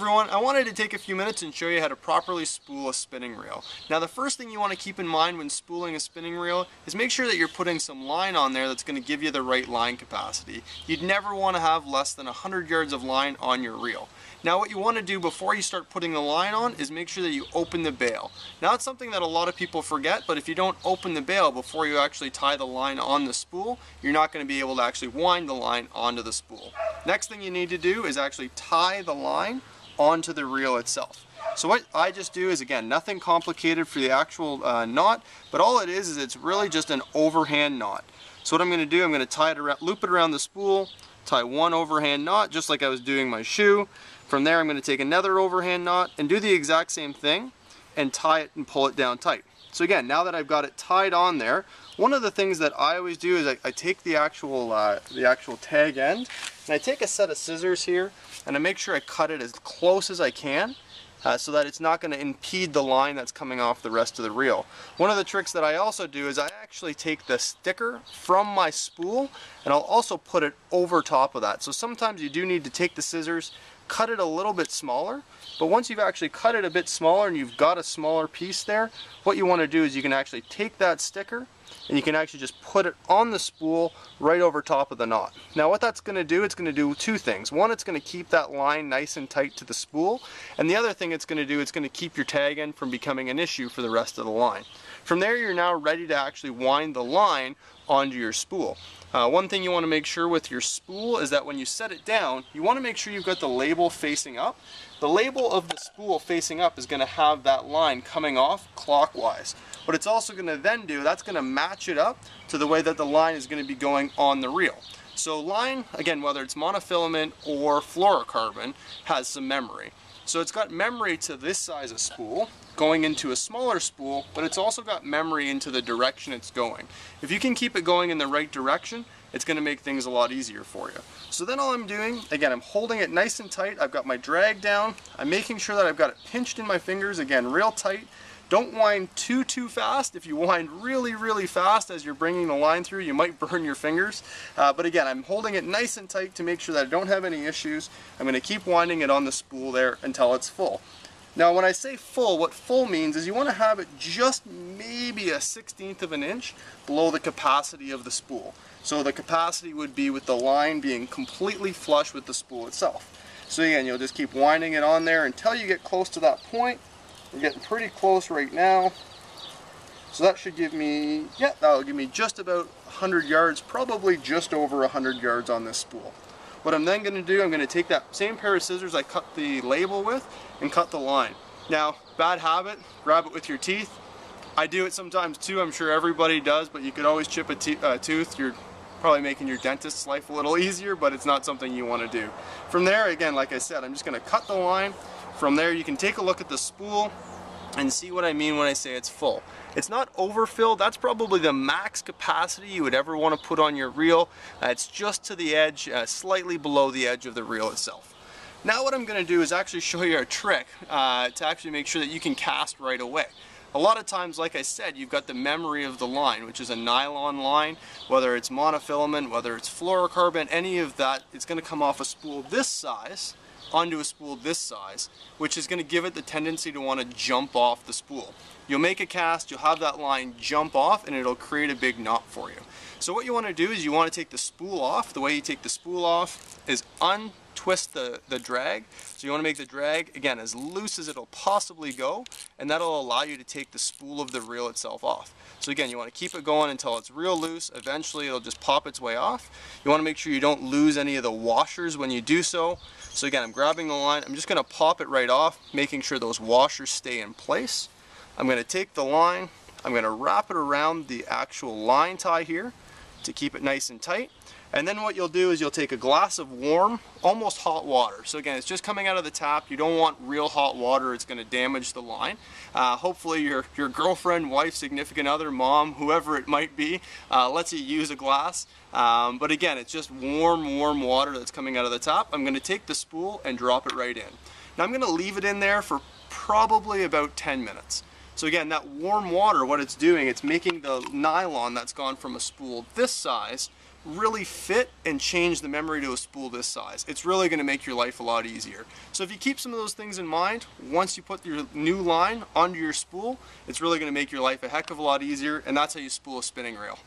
everyone, I wanted to take a few minutes and show you how to properly spool a spinning reel. Now the first thing you want to keep in mind when spooling a spinning reel is make sure that you're putting some line on there that's going to give you the right line capacity. You'd never want to have less than 100 yards of line on your reel. Now what you want to do before you start putting the line on is make sure that you open the bail. Now it's something that a lot of people forget, but if you don't open the bail before you actually tie the line on the spool, you're not going to be able to actually wind the line onto the spool. Next thing you need to do is actually tie the line onto the reel itself. So what I just do is again nothing complicated for the actual uh, knot but all it is is it's really just an overhand knot. So what I'm going to do I'm going to tie it around, loop it around the spool tie one overhand knot just like I was doing my shoe. From there I'm going to take another overhand knot and do the exact same thing and tie it and pull it down tight. So again, now that I've got it tied on there, one of the things that I always do is I, I take the actual, uh, the actual tag end and I take a set of scissors here and I make sure I cut it as close as I can uh, so that it's not going to impede the line that's coming off the rest of the reel. One of the tricks that I also do is I actually take the sticker from my spool and I'll also put it over top of that. So sometimes you do need to take the scissors, cut it a little bit smaller, but once you've actually cut it a bit smaller and you've got a smaller piece there, what you want to do is you can actually take that sticker and you can actually just put it on the spool right over top of the knot. Now what that's going to do, it's going to do two things. One, it's going to keep that line nice and tight to the spool, and the other thing it's going to do, it's going to keep your tag end from becoming an issue for the rest of the line. From there, you're now ready to actually wind the line onto your spool. Uh, one thing you want to make sure with your spool is that when you set it down, you want to make sure you've got the label facing up. The label of the spool facing up is going to have that line coming off clockwise. What it's also going to then do, that's going to match it up to the way that the line is going to be going on the reel. So line, again, whether it's monofilament or fluorocarbon, has some memory. So it's got memory to this size of spool going into a smaller spool, but it's also got memory into the direction it's going. If you can keep it going in the right direction, it's going to make things a lot easier for you. So then all I'm doing, again, I'm holding it nice and tight. I've got my drag down. I'm making sure that I've got it pinched in my fingers, again, real tight. Don't wind too, too fast. If you wind really, really fast as you're bringing the line through, you might burn your fingers. Uh, but again, I'm holding it nice and tight to make sure that I don't have any issues. I'm going to keep winding it on the spool there until it's full. Now when I say full, what full means is you want to have it just maybe a 16th of an inch below the capacity of the spool. So the capacity would be with the line being completely flush with the spool itself. So again, you'll just keep winding it on there until you get close to that point we're getting pretty close right now. So that should give me, yeah, that'll give me just about 100 yards, probably just over 100 yards on this spool. What I'm then going to do, I'm going to take that same pair of scissors I cut the label with and cut the line. Now, bad habit, grab it with your teeth. I do it sometimes too, I'm sure everybody does, but you could always chip a tooth. You're probably making your dentist's life a little easier, but it's not something you want to do. From there, again, like I said, I'm just going to cut the line, from there you can take a look at the spool and see what I mean when I say it's full. It's not overfilled, that's probably the max capacity you would ever want to put on your reel. Uh, it's just to the edge, uh, slightly below the edge of the reel itself. Now what I'm going to do is actually show you a trick uh, to actually make sure that you can cast right away. A lot of times, like I said, you've got the memory of the line, which is a nylon line, whether it's monofilament, whether it's fluorocarbon, any of that, it's going to come off a spool this size, onto a spool this size, which is going to give it the tendency to want to jump off the spool. You'll make a cast, you'll have that line jump off, and it'll create a big knot for you. So what you want to do is you want to take the spool off. The way you take the spool off is untwist the, the drag. So you want to make the drag, again, as loose as it'll possibly go, and that'll allow you to take the spool of the reel itself off. So again, you want to keep it going until it's real loose. Eventually it'll just pop its way off. You want to make sure you don't lose any of the washers when you do so. So again, I'm grabbing the line. I'm just going to pop it right off, making sure those washers stay in place. I'm going to take the line, I'm going to wrap it around the actual line tie here to keep it nice and tight. And then what you'll do is you'll take a glass of warm, almost hot water. So again, it's just coming out of the tap. You don't want real hot water. It's going to damage the line. Uh, hopefully your, your girlfriend, wife, significant other, mom, whoever it might be, uh, lets you use a glass. Um, but again, it's just warm, warm water that's coming out of the tap. I'm going to take the spool and drop it right in. Now I'm going to leave it in there for probably about 10 minutes. So again, that warm water, what it's doing, it's making the nylon that's gone from a spool this size really fit and change the memory to a spool this size. It's really going to make your life a lot easier. So if you keep some of those things in mind, once you put your new line onto your spool, it's really going to make your life a heck of a lot easier and that's how you spool a spinning reel.